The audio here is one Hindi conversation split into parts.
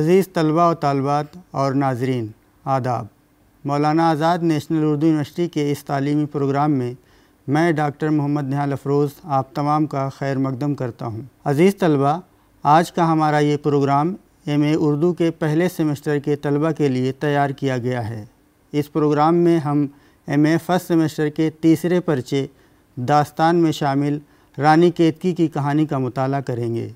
अज़ीज़ तलबा व तालबात और नाजरीन, आदाब। मौलाना आज़ाद नेशनल उर्दू यूनिवर्सिटी के इस तालीमी प्रोग्राम में मैं डॉक्टर मोहम्मद निहाल अफरोज़ आप तमाम का खैर मकदम करता हूँ। अज़ीज़ तलबा, आज का हमारा ये प्रोग्राम एम ए उर्दू के पहले सेमेस्टर के तलबा के लिए तैयार किया गया है। इस प्रोग्राम में हम एम ए फ़र्स्ट सेमेस्टर के तीसरे पर्चे दास्तान में शामिल रानी केतकी की कहानी का मताल करेंगे।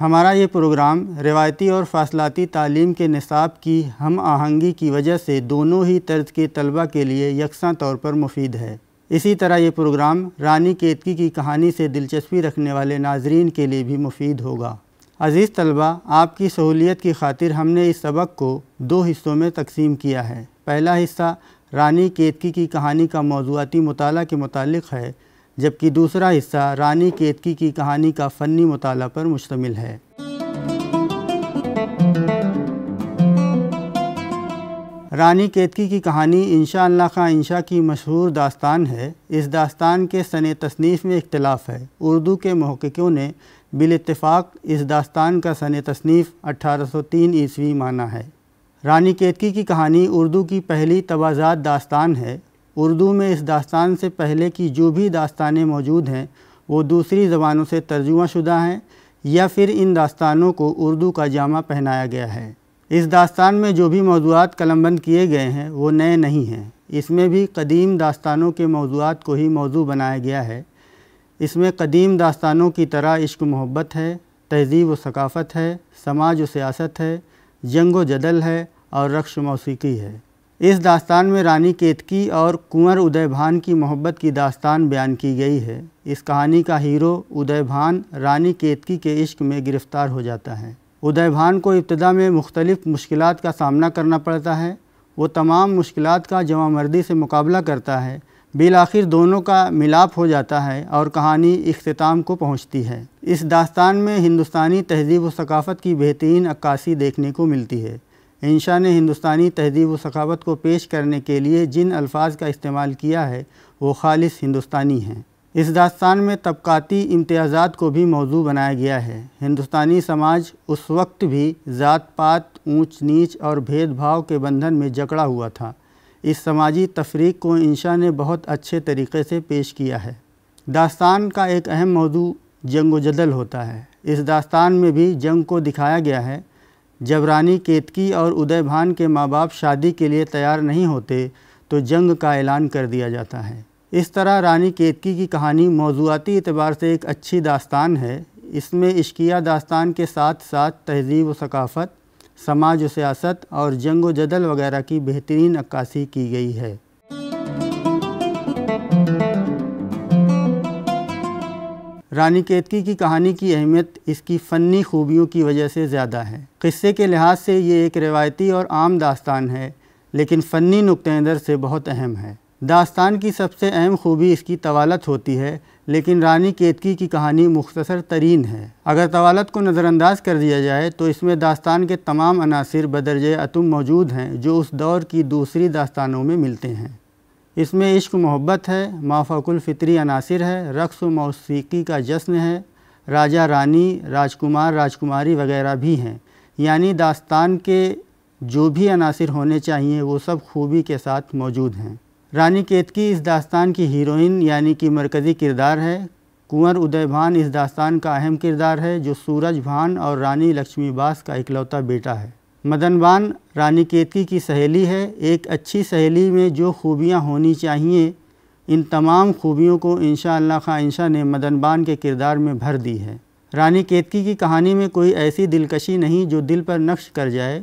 हमारा ये प्रोग्राम रिवायती और फासलाती तालीम के निसाब की हम आहंगी की वजह से दोनों ही तर्ज के तलबा के लिए यकसा तौर पर मुफीद है। इसी तरह ये प्रोग्राम रानी केतकी की कहानी से दिलचस्पी रखने वाले नाजरीन के लिए भी मुफीद होगा। अज़ीज़ तलबा, आपकी सहूलियत की खातिर हमने इस सबक को दो हिस्सों में तकसीम किया है। पहला हिस्सा, रानी केतकी की कहानी का मौजूदी मताल के मुतालिक है जबकि दूसरा हिस्सा रानी केतकी की कहानी का फ़नी मताल पर मुश्तमिल है। रानी केतकी की कहानी इंशा अल्लाह खां इंशा की मशहूर दास्तान है। इस दास्तान के सन तसनीफ़ में इख्तलाफ है। उर्दू के महक़ों ने बिलतफ़ाक़ इस दास्तान का सन तसनीफ़ 1803 ईस्वी माना है। रानी केतकी की कहानी उर्दू की पहली तवाज़ात दास्तान है उर्दू में इस दास्तान से पहले की जो भी दास्तानें मौजूद हैं, वो दूसरी ज़बानों से तर्जुमा शुदा हैं या फिर इन दास्तानों को उर्दू का जामा पहनाया गया है। इस दास्तान में जो भी मौजूद कलमबंद किए गए हैं, वो नए नहीं हैं। इसमें भी कदीम दास्तानों के मौजूद को ही मौजू बनाया गया है। इसमें कदीम दास्तानों की तरह इश्क मोहब्बत है, तहज़ीब व सकाफ़त है, समाज व सियासत है, जंग व जदल है और रक्श मौसीकी है। इस दास्तान में रानी केतकी और कुंवर उदय भान की मोहब्बत की दास्तान बयान की गई है। इस कहानी का हीरो उदय भान रानी केतकी के इश्क में गिरफ़्तार हो जाता है। उदय भान को इब्तदा में मुख्तलिफ़ मुश्किल का सामना करना पड़ता है। वो तमाम मुश्किल का जमा मर्दी से मुकाबला करता है। बिल आखिर दोनों का मिलाप हो जाता है और कहानी अख्ताम को पहुँचती है। इस दास्तान में हिंदुस्तानी तहज़ीब व सकाफ़त की बेहतरीन अक्कासी देखने को मिलती है। इंशा ने हिंदुस्तानी तहजीब व सखावत को पेश करने के लिए जिन अल्फाज का इस्तेमाल किया है, वो खालिस हिंदुस्तानी हैं। इस दास्तान में तबक़ाती इम्तियाज़ात को भी मौजू बनाया गया है। हिंदुस्तानी समाज उस वक्त भी ज़ात पात ऊंच नीच और भेदभाव के बंधन में जकड़ा हुआ था। इस समाजी तफरीक को इंशा ने बहुत अच्छे तरीके से पेश किया है। दास्तान का एक अहम मौजू जंग जदल होता है। इस दास्तान में भी जंग को दिखाया गया है जब रानी केतकी और उदयभान के माँ बाप शादी के लिए तैयार नहीं होते तो जंग का ऐलान कर दिया जाता है। इस तरह रानी केतकी की कहानी मौजूदी एतबार से एक अच्छी दास्तान है। इसमें इश्किया दास्तान के साथ साथ तहजीब व सकाफ़त, समाज व सियासत और जंग व जदल वगैरह की बेहतरीन अक्कासी की गई है। रानी केतकी की कहानी की अहमियत इसकी फ़नी खूबियों की वजह से ज़्यादा है। क़स्से के लिहाज से ये एक रिवायती और आम दास्तान है, लेकिन फ़नी नुक़ नज़र से बहुत अहम है। दास्तान की सबसे अहम खूबी इसकी तवालत होती है, लेकिन रानी केतकी की कहानी मुख्तसर तरीन है। अगर तवालत को नज़रअंदाज कर दिया जाए तो इसमें दास्तान के तमाम अनासर बदरज अतुम मौजूद हैं, जो उस दौर की दूसरी दास्तानों में मिलते हैं। इसमें इश्क मोहब्बत है माफ़ाकुलफ़ितरी अनासर है, रक्स मौसीकी का जश्न है, राजा रानी, राजकुमार, राजकुमारी वगैरह भी हैं। यानी दास्तान के जो भी अनासर होने चाहिए, वो सब खूबी के साथ मौजूद हैं। रानी केतकी इस दास्तान की हीरोइन, यानी कि मरकज़ी किरदार है। कुंवर उदय भान इस दास्तान का अहम किरदार है, जो सूरज भान और रानी लक्ष्मी बास का इकलौता बेटा है। मदनबान रानी केतकी की सहेली है। एक अच्छी सहेली में जो खूबियाँ होनी चाहिए, इन तमाम खूबियों को इंशा अल्लाह खां इंशा ने मदनबान के किरदार में भर दी है। रानी केतकी की कहानी में कोई ऐसी दिलकशी नहीं जो दिल पर नक्श कर जाए,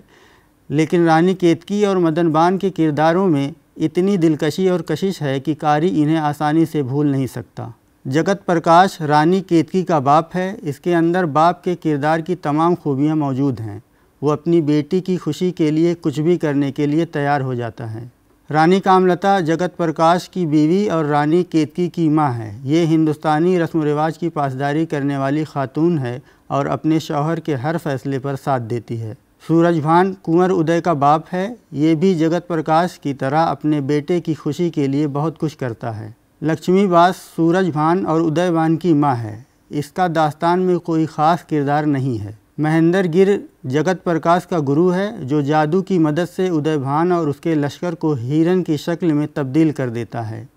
लेकिन रानी केतकी और मदनबान के किरदारों में इतनी दिलकशी और कशिश है कि कारी इन्हें आसानी से भूल नहीं सकता। जगत प्रकाश रानी केतकी का बाप है। इसके अंदर बाप के किरदार की तमाम खूबियाँ मौजूद हैं। वो अपनी बेटी की खुशी के लिए कुछ भी करने के लिए तैयार हो जाता है। रानी कामलता जगत प्रकाश की बीवी और रानी केतकी की माँ है। ये हिंदुस्तानी रस्म रिवाज की पासदारी करने वाली खातून है और अपने शौहर के हर फैसले पर साथ देती है। सूरजभान कुंवर उदय का बाप है। ये भी जगत प्रकाश की तरह अपने बेटे की खुशी के लिए बहुत कुछ करता है। लक्ष्मी बास सूरजभान और उदयभान की माँ है। इसका दास्तान में कोई ख़ास किरदार नहीं है। महेंद्र गिर जगत प्रकाश का गुरु है, जो जादू की मदद से उदयभान और उसके लश्कर को हिरन की शक्ल में तब्दील कर देता है।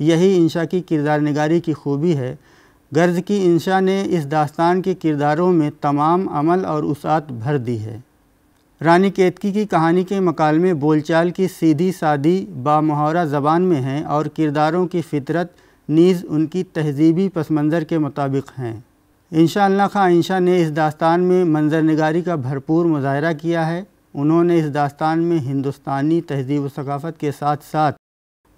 यही इंशा की किरदार निगारी की खूबी है। गर्ज की इंशा ने इस दास्तान के किरदारों में तमाम अमल और उसात भर दी है। रानी केतकी की कहानी के मकालमे बोलचाल की सीधी सादी बामहारा ज़बान में हैं और किरदारों की फितरत, नीज़ उनकी तहजीबी पसमंज़र के मुताबिक हैं। इंशा खां इंशा ने इस दास्तान में मंजर नगारी का भरपूर मुजाहरा किया है। उन्होंने इस दास्तान में हिंदुस्तानी तहजीब सकाफ़त के साथ साथ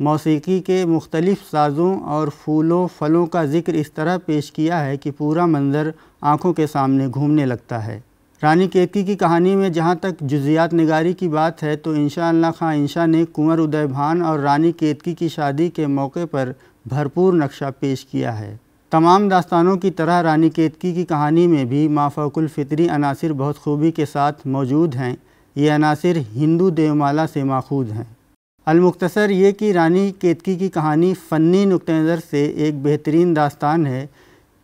मौसीकी के मुख्तलिफ़ साज़ों और फूलों, फलों का ज़िक्र इस तरह पेश किया है कि पूरा मंज़र आँखों के सामने घूमने लगता है। रानी केतकी की कहानी में जहाँ तक जुजियात निगारी की बात है तो इंशा खां इंशा ने कुंवर उदय भान और रानी केतकी की शादी के मौके पर भरपूर नक्शा पेश किया है। तमाम दास्तानों की तरह रानी केतकी की कहानी में भी माफ़ुल फ़ितरी अनासर बहुत खूबी के साथ मौजूद हैं। ये अनासर हिंदू देवमाला से माखूज हैं। अलमुख्तसर ये कि रानी केतकी की कहानी फ़नी नुक़ नज़र से एक बेहतरीन दास्तान है।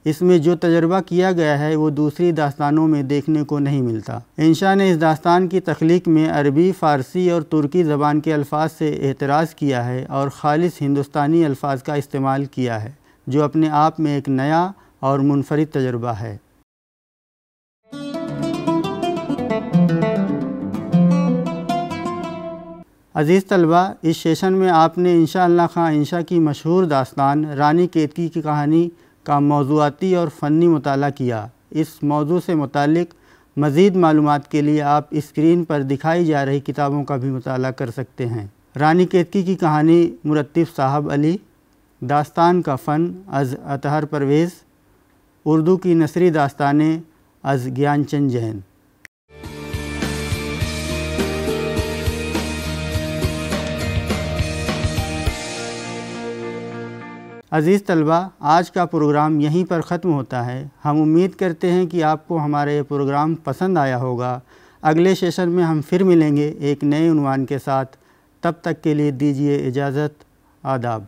इसमें जो तजर्बा किया गया है, वो दूसरी दास्तानों में देखने को नहीं मिलता। इंशा ने इस दास्तान की तख्लीक में अरबी, फ़ारसी और तुर्की ज़बान के अल्फाज से एतराज़ किया है और ख़ालिस हिंदुस्तानी अल्फाज का इस्तेमाल किया है। जो अपने आप में एक नया और मुनफरद तजर्बा है। अज़ीज़ तलबा, इस सेशन में आपने इंशा खां इंशा की मशहूर दास्तान, रानी केतकी की कहानी का मौजूदी और फ़नी मताल किया। इस मौजू से मुतक मज़ीद मालूम के लिए आप स्क्रीन पर दिखाई जा रही किताबों का भी मताल कर सकते हैं। रानी केतकी की कहानी मुरतब साहब अली दास्तान का फ़न अज़ अतहर परवेज़, उर्दू की नसरी दास्तानें अज़ ज्ञानचंद जैन। अज़ीज़ तलबा, आज का प्रोग्राम यहीं पर ख़त्म होता है। हम उम्मीद करते हैं कि आपको हमारा ये प्रोग्राम पसंद आया होगा। अगले सेशन में हम फिर मिलेंगे एक नए उनवान के साथ। तब तक के लिए दीजिए इजाज़त, आदाब।